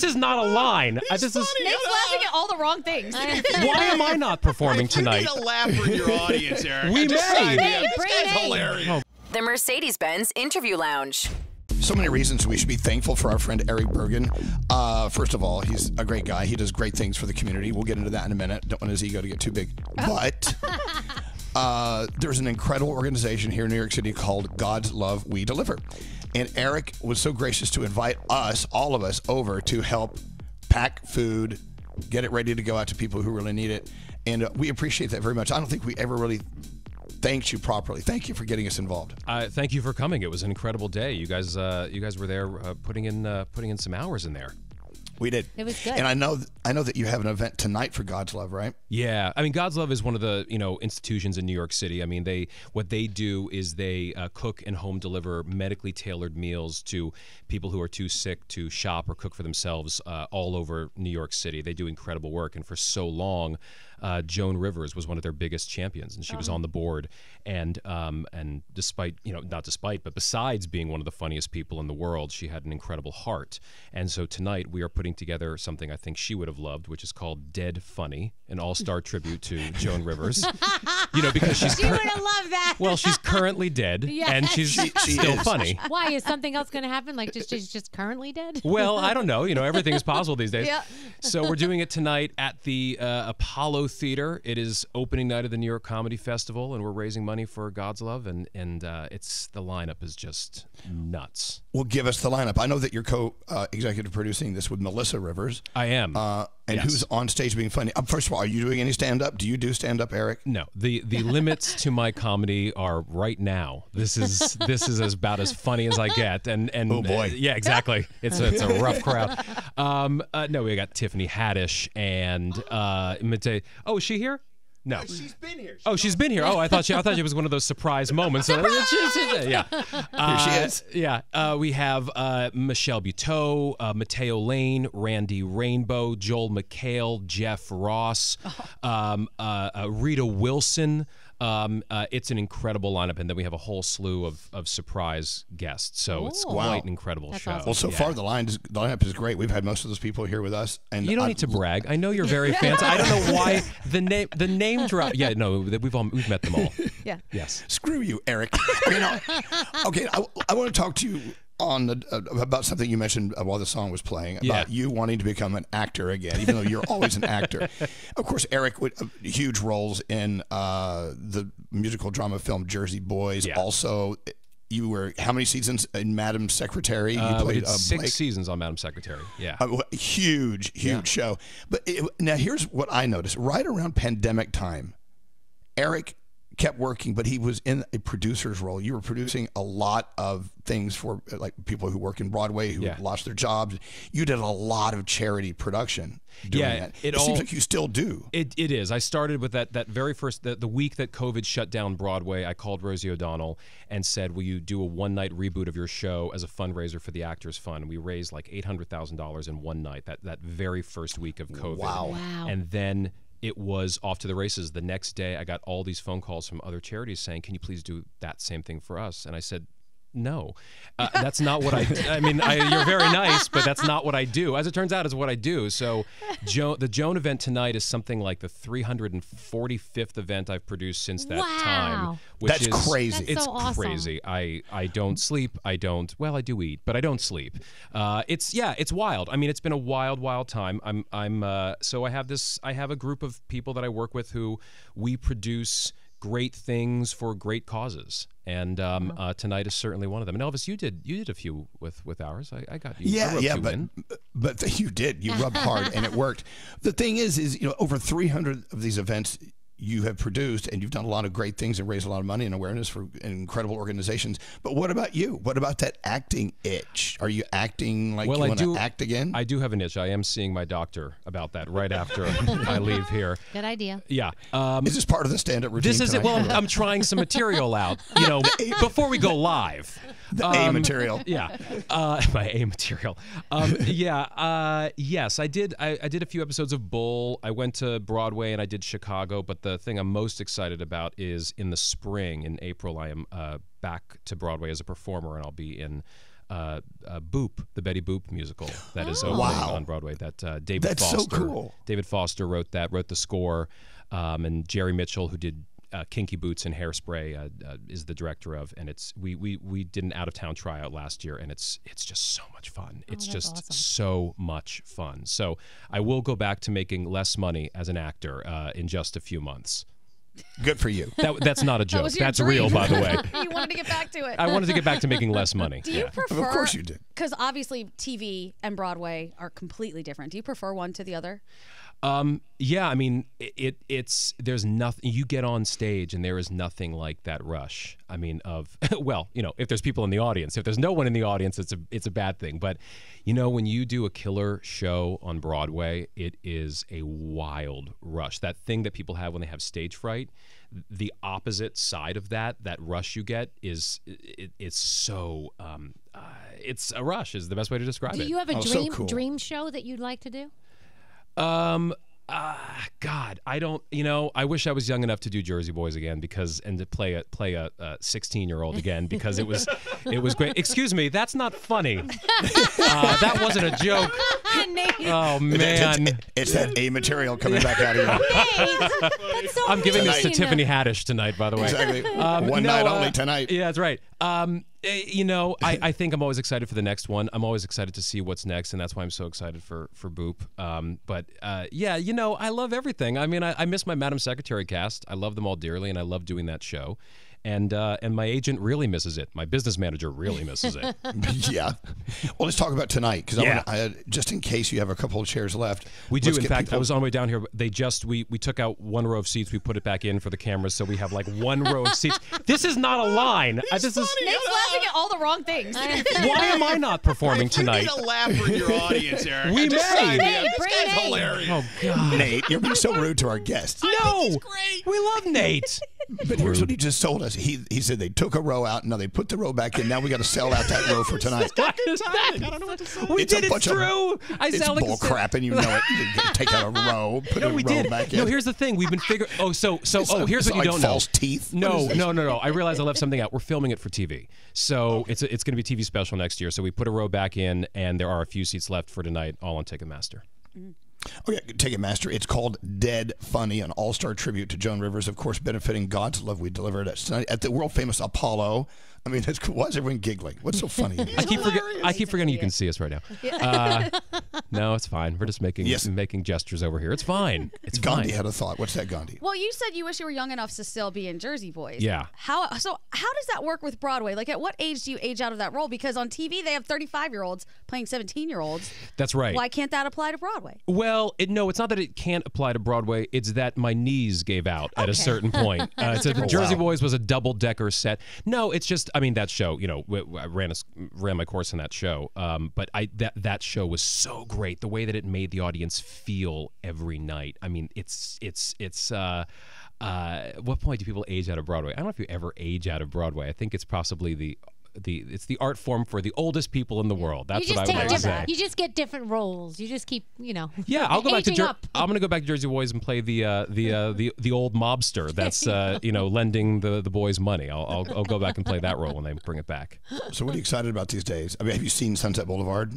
this is not a line. Uh, this is Nate's laughing at all the wrong things. why am I not performing tonight? You need a laugh for your audience, Erich. We Just may. sign me up. This guy's it in. hilarious. The Mercedes Benz Interview Lounge. So many reasons we should be thankful for our friend Erich Bergen. Uh, first of all, he's a great guy. He does great things for the community. We'll get into that in a minute. Don't want his ego to get too big. But uh, there's an incredible organization here in New York City called God's Love We Deliver. And Erich was so gracious to invite us, all of us, over to help pack food, get it ready to go out to people who really need it. And uh, we appreciate that very much. I don't think we ever really thanked you properly. Thank you for getting us involved. Uh, thank you for coming. It was an incredible day. You guys, uh, you guys were there uh, putting in putting in some hours in there. We did. It was good. And I know, I know that you have an event tonight for God's Love, right? Yeah, I mean, God's Love is one of the you know institutions in New York City. I mean, they what they do is they uh, cook and home deliver medically tailored meals to people who are too sick to shop or cook for themselves uh, all over New York City. They do incredible work, and for so long, uh, Joan Rivers was one of their biggest champions, and she was on the board. And um, and despite you know not despite, but besides being one of the funniest people in the world, she had an incredible heart. And so tonight we are putting together something I think she would have loved, which is called Dead Funny, an all-star tribute to Joan Rivers. you know because she's She cur- would have loved that. well, she's currently dead, Yes. and she's she still is. funny. Why is something else going to happen? Like just she's just currently dead? Well, I don't know. You know, everything is possible these days. Yeah. So we're doing it tonight at the uh, Apollo Theater. It is opening night of the New York Comedy Festival, and we're raising money for God's Love. And and uh, it's the lineup is just nuts. Well, give us the lineup. I know that you're co-executive producing this with Melissa Rivers, I am. And Yes. who's on stage being funny. Um, first of all, are you doing any stand-up? Do you do stand-up, Erich? no, the the limits to my comedy are right now. This is this is as about as funny as I get, and and Oh, boy. uh, yeah, exactly. It's a, it's a rough crowd. Um, uh, no, we got Tiffany Haddish and uh, Mate. Oh, is she here? No. She's been here. Oh, she's been here. Oh, I thought she. I thought it was one of those surprise moments. Uh, yeah, Here she Uh, is. Yeah, uh, we have uh, Michelle Buteau, uh, Matteo Lane, Randy Rainbow, Joel McHale, Jeff Ross, um, uh, uh, Rita Wilson. Um, uh, it's an incredible lineup, and then we have a whole slew of, of surprise guests. So it's Oh. quite Wow. an incredible That's show. awesome. Well, so Yeah. far the line is, the lineup is great. We've had most of those people here with us, and You don't I- need to brag. I know you're very fancy. I don't know why the name the name drop. Yeah, no, we've all we've met them all. Yeah. Yes. Screw you, Erich. you know, okay, I, I want to talk to you on the, uh, about something you mentioned uh, while the song was playing about Yeah. you wanting to become an actor again, even though you're always an actor. Of course, Erich with uh, huge roles in uh, the musical drama film Jersey Boys. Yeah. Also, you were how many seasons in Madam Secretary? You Uh, played uh, six Blake. seasons on Madam Secretary. Yeah. Uh, huge, huge show. But it, now here's what I noticed: right around pandemic time, Erich kept working, but he was in a producer's role. You were producing a lot of things for like people who work in Broadway who Yeah. lost their jobs. You did a lot of charity production. Doing Yeah, that. it it seems like you still do. It, it is. I started with that that very first the, the week that COVID shut down Broadway. I called Rosie O'Donnell and said, "Will you do a one night reboot of your show as a fundraiser for the Actors Fund?" And We raised like eight hundred thousand dollars in one night. That that very first week of COVID. Wow. Wow. And then it was off to the races. The next day, I got all these phone calls from other charities saying, "Can you please do that same thing for us?" And I said. No, uh, that's not what I. I mean, I, you're very nice, but that's not what I do. As it turns out, is what I do. So, Joan, the Joan event tonight is something like the 345th event I've produced since that Wow. time. Which That's is, crazy. That's It's so awesome. crazy. I I don't sleep. I don't. Well, I do eat, but I don't sleep. Uh, it's yeah, it's wild. I mean, it's been a wild, wild time. I'm I'm uh, so I have this. I have a group of people that I work with who we produce great things for great causes, and um, uh, tonight is certainly one of them. And Elvis, you did you did a few with with ours. I, I got you. Yeah, roped yeah, you but in. but you did. You rubbed hard, and it worked. The thing is, is you know, over 300 of these events you have produced, and you've done a lot of great things and raised a lot of money and awareness for incredible organizations. But what about you? What about that acting itch? Are you acting like Well, you I want do to act again? I do have an itch. I am seeing my doctor about that right after I leave here. Good idea. Yeah. Um, is this part of the stand-up routine? This is it. Well, I'm, I'm trying some material out, you know, before we go live. the A material. Yeah, uh, my A material. Um, yeah, uh, yes, I did. I, I did a few episodes of Bull. I went to Broadway and I did Chicago. But the thing I'm most excited about is in the spring, in April, I am uh, back to Broadway as a performer, and I'll be in uh, uh, Boop, the Betty Boop musical that is opening Wow. on Broadway. That uh, David That's so Foster, cool. David Foster wrote that, wrote the score, um, and Jerry Mitchell, who did uh, Kinky Boots and Hairspray, uh, uh, is the director of. And it's we we we did an out of town tryout last year, and it's it's just so much fun. It's Oh, that's just awesome. so much fun. So I will go back to making less money as an actor uh, in just a few months. Good for you. That, that's not a joke. was your that's dream. real, by the way. you wanted to get back to it. I wanted to get back to making less money. Do you Yeah. prefer? Of course you did. Because obviously TV and Broadway are completely different. Do you prefer one to the other? Um, yeah, I mean, it, it it's there's nothing you get on stage and there is nothing like that rush. I mean, of well, you know, if there's people in the audience, if there's no one in the audience, it's a it's a bad thing. But you know, when you do a killer show on Broadway, it is a wild rush. That thing that people have when they have stage fright, the opposite side of that, that rush you get is it, it's so um, uh, it's a rush is the best way to describe Do it. Do you have a Oh, so dream cool. dream show that you'd like to do? Um, uh, God, I don't. You know, I wish I was young enough to do Jersey Boys again because and to play a play a sixteen year old again because it was it was great. Excuse me, that's not funny. Uh, that wasn't a joke. Oh man, It's that A material coming back out of you. So I'm giving this to. Tiffany Haddish tonight. By the way, Exactly. Um, One no, night uh, only tonight. Yeah, that's right. Um, you know, I, I think I'm always excited for the next one. I'm always excited to see what's next, and that's why I'm so excited for for Boop. Um, but uh, yeah, you know, I love everything. I mean, I, I miss my Madam Secretary cast. I love them all dearly, and I love doing that show. And uh, and my agent really misses it. My business manager really misses it. yeah. Well, let's talk about tonight because Yeah. I want to, just in case you have a couple of chairs left. We do. In get fact, I was on the way down here. They just we we took out one row of seats. We put it back in for the cameras, so we have like one row of seats. This is not a line. Uh, this is Nate's laughing at all the wrong things. why am I not performing tonight? You need a laugh for your audience, Erich. We I'm just may. saying, man, this guy's hilarious. Oh God. Nate, you're being so rude to our guests. No, we love Nate. But here's what he just told us. He he said they took a row out. Now they put the row back in. Now we got to sell out that row for tonight. What is that? I don't know what to say. We It's did. It's bunch of- true. I it's sound like bull a crap, and you know it. You gotta take out a row, put No, a we row did. back in. No, here's the thing. We've been figuring. Oh, so so. It's Oh, like- here's what you like don't false know. teeth? No, no, no, no. I realized I left something out. We're filming it for TV, so it's a, it's going to be TV special next year. So we put a row back in, and there are a few seats left for tonight, all on Ticketmaster. Mm. Okay, Ticketmaster. It's called Dead Funny, an all-star tribute to Joan Rivers, of course, benefiting God's Love We Delivered at, at the world famous Apollo. I mean, that's. Why is everyone giggling? What's so funny? I keep forget, I keep forgetting you can see us right now. Uh, no, it's fine. We're just making Yes. making gestures over here. It's fine. It's Gandhi fine. had a thought. What's that, Gandhi? Well, you said you wish you were young enough to still be in Jersey Boys. Yeah. How so? How does that work with Broadway? Like, at what age do you age out of that role? Because on TV they have 35 year olds playing 17 year olds. That's right. Why can't that apply to Broadway? Well, it, no, it's not that it can't apply to Broadway. It's that my knees gave out at a certain point. Uh, it's a, Jersey wow. Boys was a double decker set. No, it's just. I mean, that show. You know, I ran a ran my course in that show. Um, but I that that show was so great. The way that it made the audience feel every night. I mean, it's it's it's. Uh, uh, what point do people age out of Broadway? I don't know if you ever age out of Broadway. I think it's possibly the. The, it's the art form for the oldest people in the world. That's what I would like to say. You just get different roles. You just keep, you know. Yeah, I'll go back to aging Jer- up. I'm going to go back to Jersey Boys and play the uh, the uh, the the old mobster that's uh, you know lending the the boys money. I'll, I'll I'll go back and play that role when they bring it back. So, what are you excited about these days? I mean, have you seen Sunset Boulevard?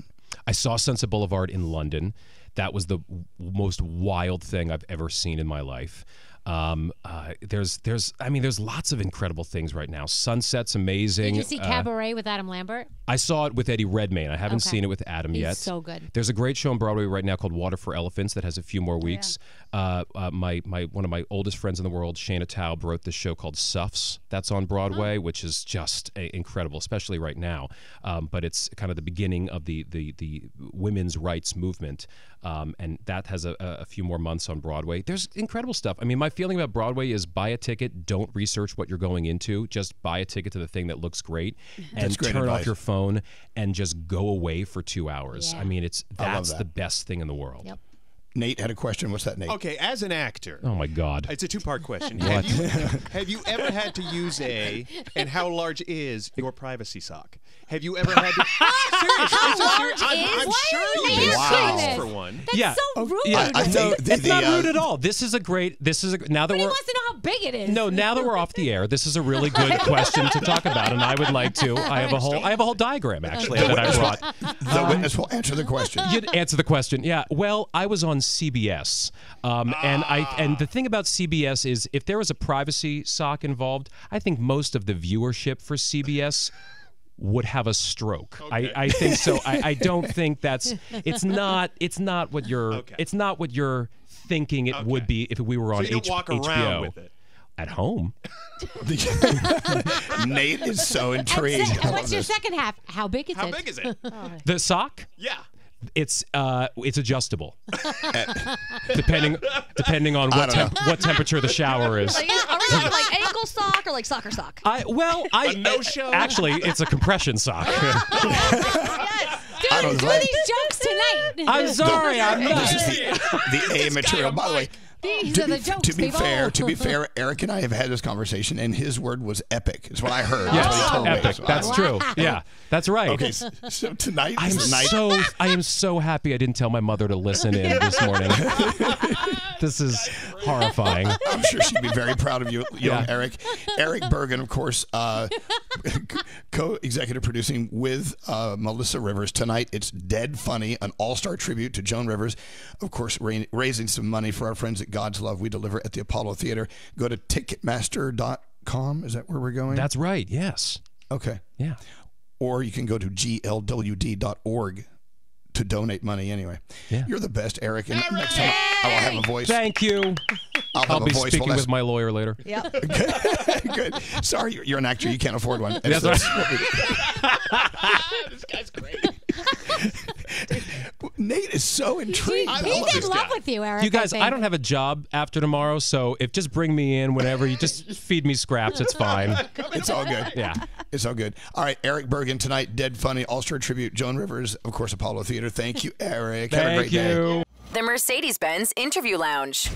I saw Sunset Boulevard in London. That was the most wild thing I've ever seen in my life. Um, uh, there's there's I mean there's lots of incredible things right now. Sunset's amazing. Did you see Uh, Cabaret with Adam Lambert? I saw it with Eddie Redmayne. I haven't Okay. seen it with Adam He's yet. so good. There's a great show on Broadway right now called Water for Elephants that has a few more weeks. Uh, uh, my my one of my oldest friends in the world, Shaina Taub, wrote this show called Suffs that's on Broadway, which is just uh, incredible, especially right now. Um, but it's kind of the beginning of the the the women's rights movement, um, and that has a, a a few more months on Broadway. There's incredible stuff. I mean, my feeling about Broadway is buy a ticket, don't research what you're going into, just buy a ticket to the thing that looks great, and great turn off your phone and just go away for two hours. Yeah. I mean, it's that's that. the best thing in the world. Yep. Nate had a question. What's that, Nate? Okay, as an actor, Oh my God. it's a two-part question. Have you, have you ever had to use a, and how large is your privacy sock? Have you ever had to? Serious, it's a serious- I'm. I'm Why sure are you you've answering asked this? for one. That's yeah. so rude. Yeah, I- I no, think the- it's not uh, rude at all. This is a great. This is a now that But he we're. wants to know know how big it is. No, now that we're off the air, this is a really good question to talk about, and I would like to. I have a whole, I have a whole diagram actually that I brought. The witness will answer the question. You'd answer the question. Yeah. Well, I was on CBS, um, and I and the thing about CBS is if there was a privacy sock involved, I think most of the viewership for CBS would have a stroke. I, I think so. I, I don't think that's. It's not. It's not what you're. Okay. It's not what you're thinking it would be if we were on you don't H- walk HBO. around with it. At home. Nate is so intrigued. se- what's your this. second half? How big is How it? How big is it? The sock. yeah. It's uh, it's adjustable, depending depending on what temp- what temperature the shower is. Like, are we talking like ankle sock or like soccer sock? I well, I A no-show? Actually, it's a compression sock. Oh, oh, oh, yes. I don't Do know. these jokes tonight. I'm sorry, I'm not. This is the, the A material. By the way, These to are be, the jokes, to be people. fair, to be fair, Erich and I have had this conversation, and his word was epic. Is what I heard. That's what he Yes, told me. epic. So I- That's true. Yeah, that's right. Okay, so, so tonight I'm is the night. so I am so happy I didn't tell my mother to listen in this morning. this is horrifying. I'm sure she'd be very proud of you, young Yeah. Erich. Erich Bergen, of course, uh, co-executive producing with uh, Melissa Rivers tonight. It's Dead Funny, an all-star tribute to Joan Rivers. Of course, ra- raising some money for our friends at God's Love. We deliver at the Apollo Theater. Go to Ticketmaster.com. Is that where we're going? That's right. Yes. okay. Yeah. Or you can go to glwd.org to donate money. Anyway, Yeah. you're the best, Erich. And next time I will have a voice. Thank you. I'll have I'll a be voice. speaking Well, with my lawyer later. Yeah. Good. Sorry, you're- you're an actor. You can't afford one. That's That's this guy's great. Nate is so intrigued. I love He's in love guy. with you, Erich. You guys, think. I don't have a job after tomorrow, so if just bring me in whenever you just feed me scraps, it's fine. It's all good. Yeah. It's all good. All right, Erich Bergen tonight, Dead Funny, All Star Tribute, Joan Rivers, of course, Apollo Theater. Thank you, Erich. Have a Thank great day. you. The Mercedes Benz Interview Lounge.